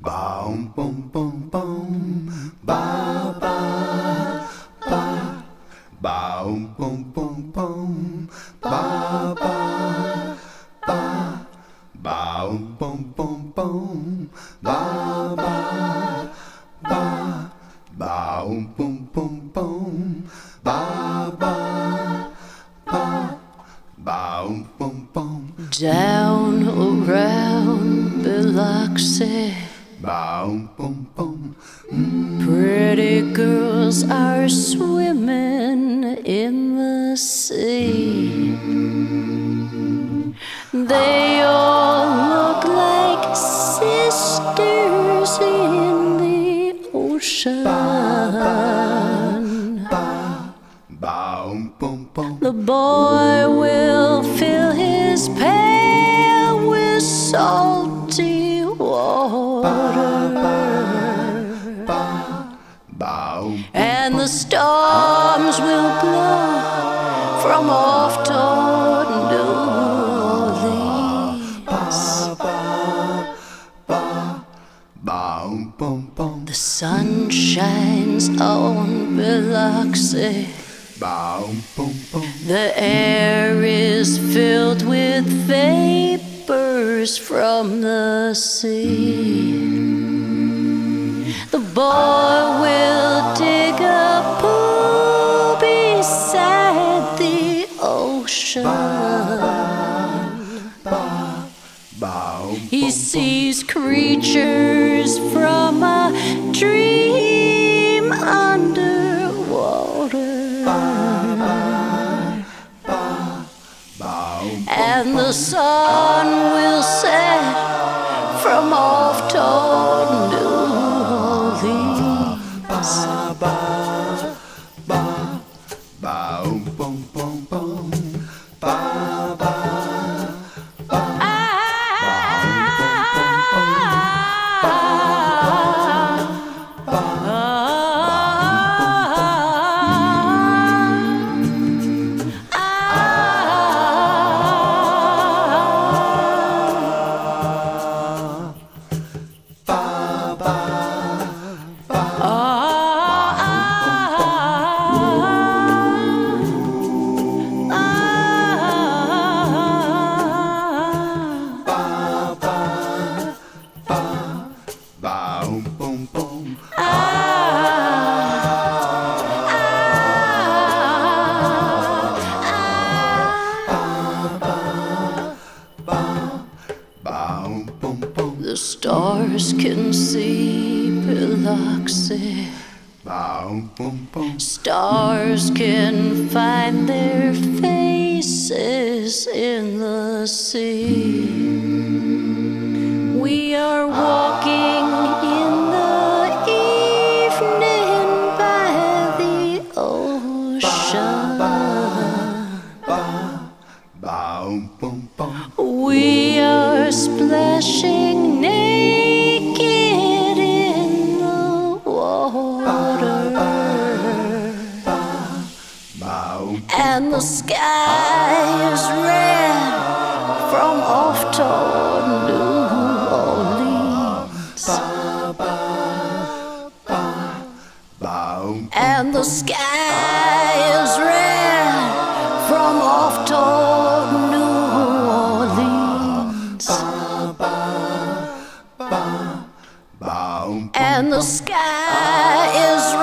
Boom, boom, boom, boom. Ba, ba, ba. Boom, boom, boom, boom. Ba, ba, ba. Boom, boom, boom, boom. Ba, ba, ba. Boom, boom, boom, boom. Ba, ba, ba. Boom, boom, boom. Down around Biloxi, Boom, boom, boom. pretty girls are swimming in the sea. They all look like sisters in the ocean. And the storms will blow from off toward New Orleans. boom, boom, boom. The sun shines on Biloxi. The air is filled with vapors from the sea. Ocean. Boom, He sees creatures from a dream underwater. And the sun will set from off toward New Orleans. boom, boom, boom, boom, boom. Boom, stars can see Biloxi. Stars can find their faces in the sea. We are walking in the evening by the ocean. We are splashing And the sky is red from off toward New Orleans. And the sky is red from off toward New Orleans. And the sky is